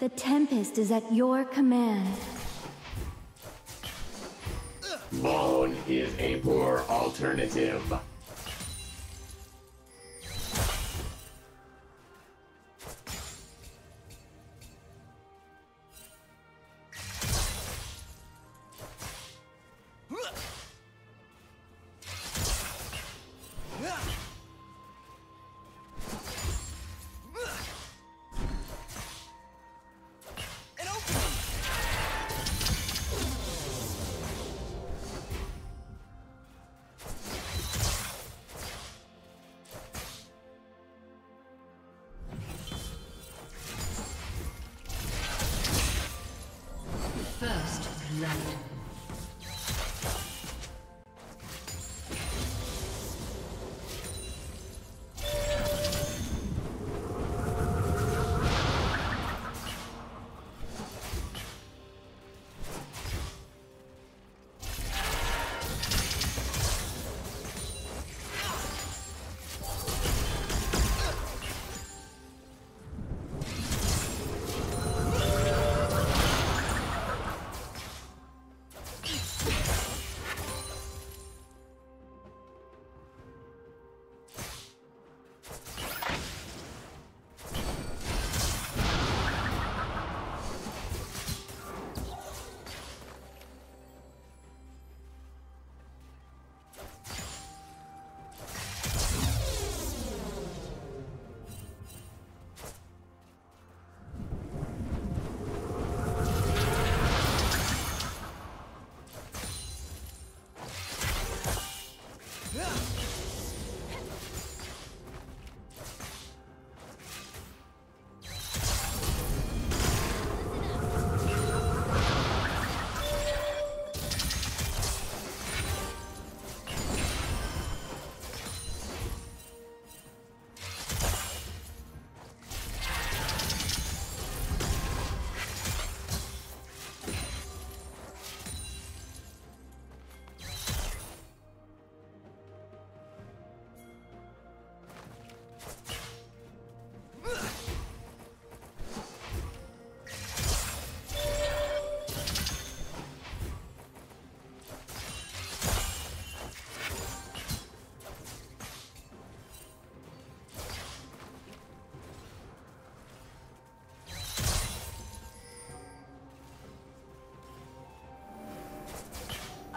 The Tempest is at your command. Bone is a poor alternative.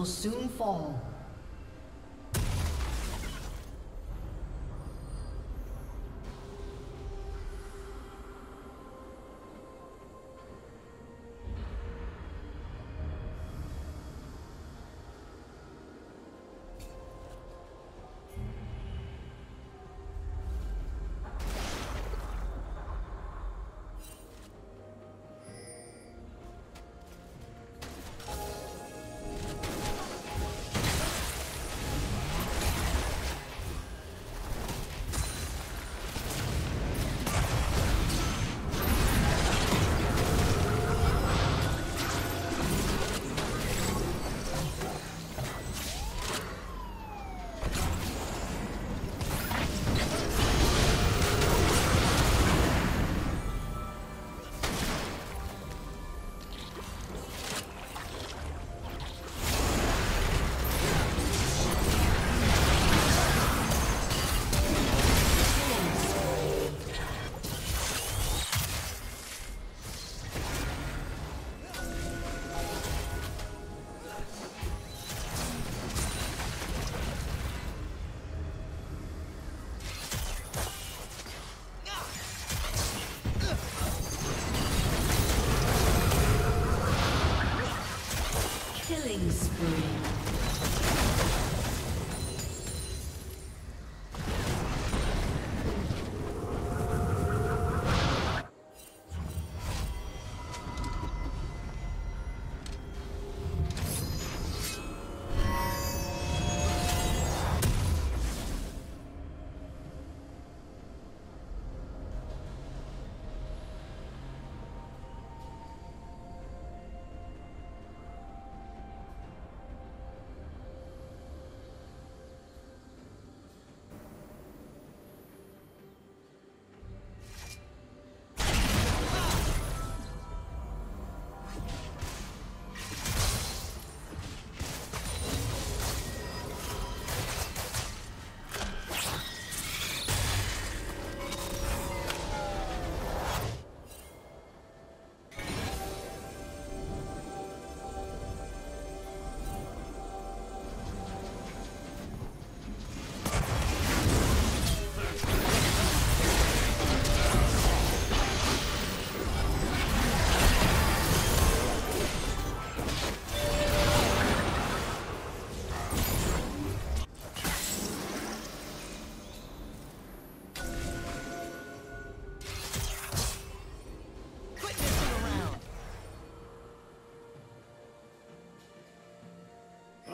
Will soon fall.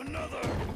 another!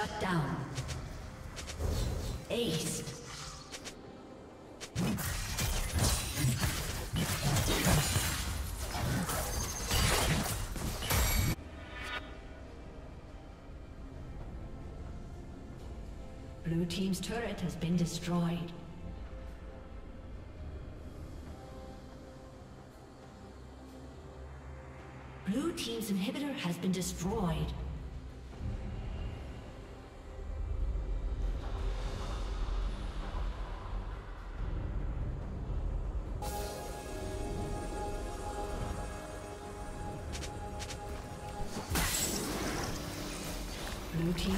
Shut down. Ace. Blue Team's turret has been destroyed. Blue Team's inhibitor has been destroyed.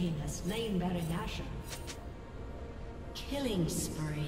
Team has slain Baron. Killing spree.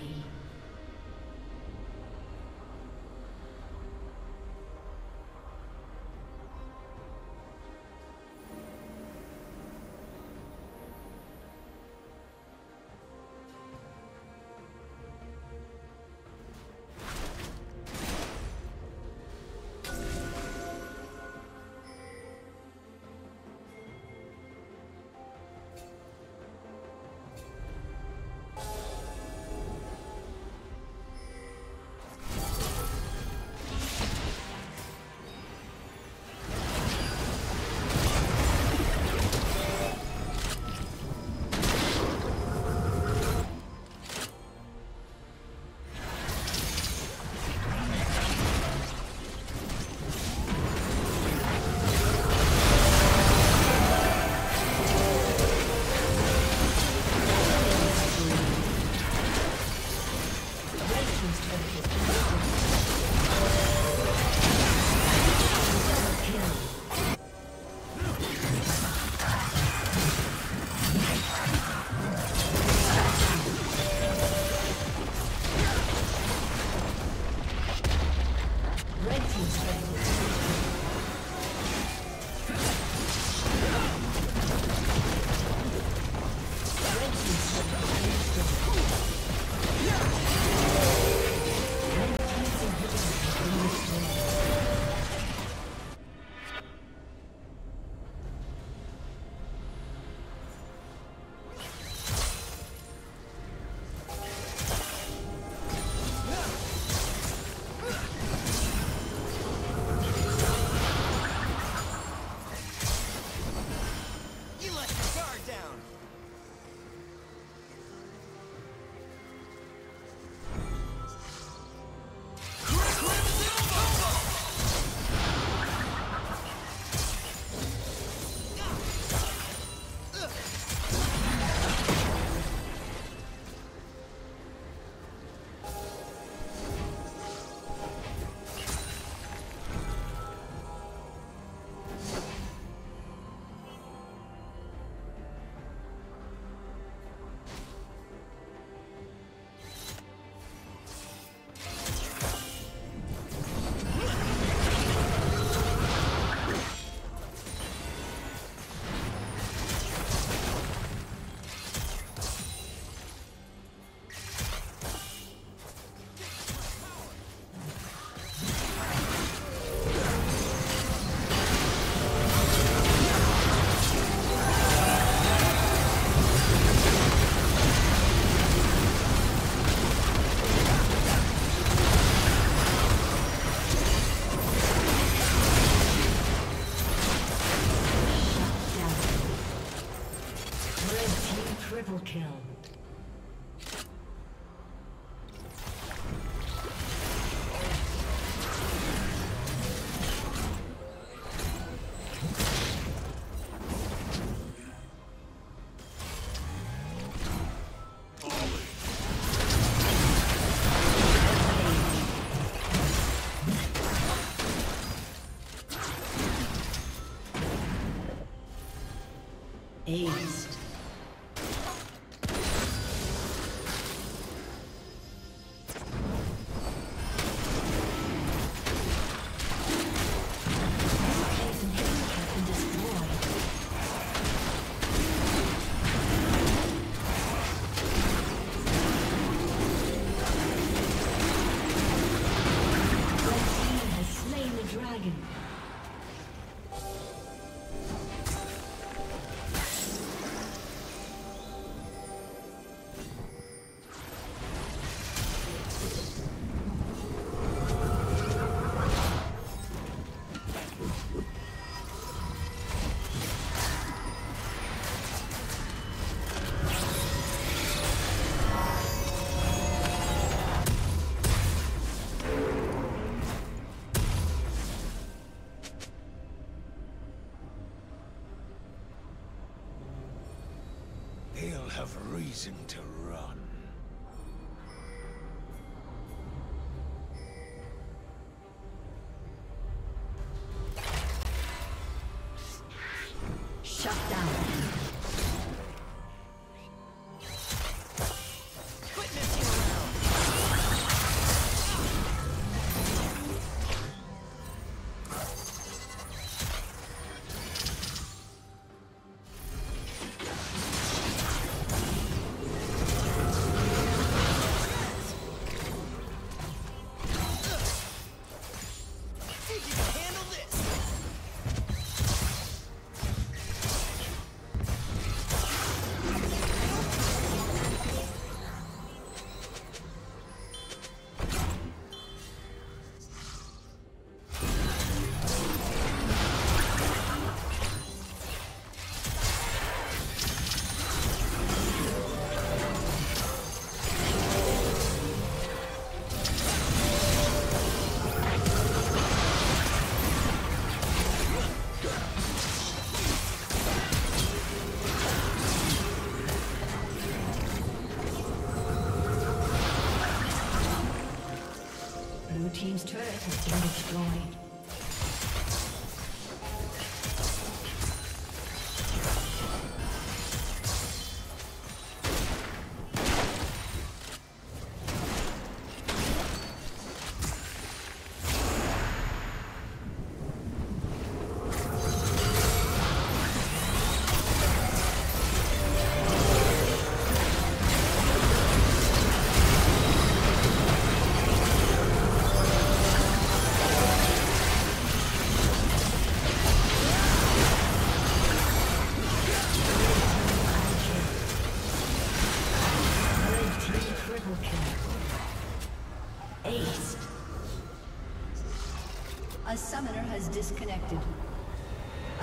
Have reason to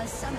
disconnected.